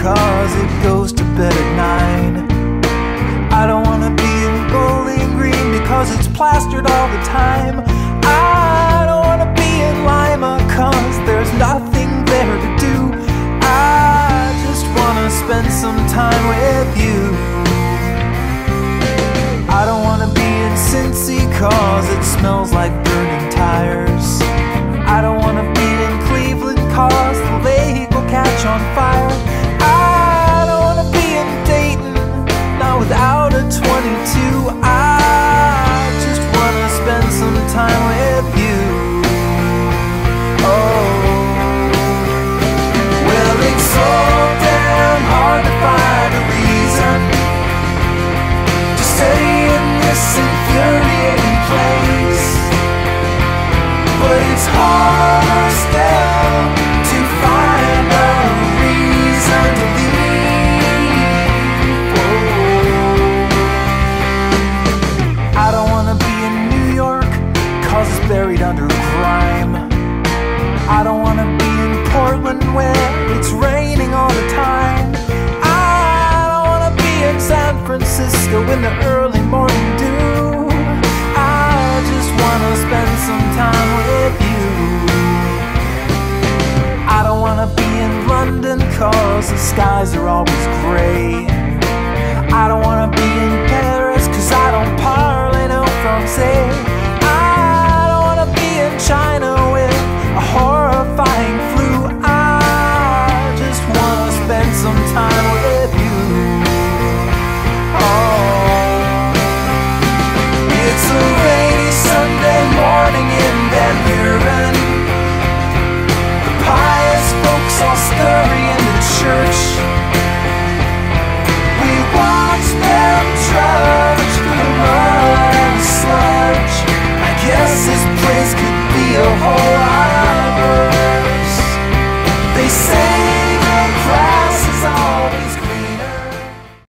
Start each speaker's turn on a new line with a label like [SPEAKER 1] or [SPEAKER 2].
[SPEAKER 1] cause it goes to bed at nine. I don't wanna be in Bowling Green because it's plastered all the time. I don't wanna be in Lima cause there's nothing there to do. I just wanna spend some time with you. I don't wanna be in Cincy cause it smells like place. But it's hard still cause the skies are always gray. I don't wanna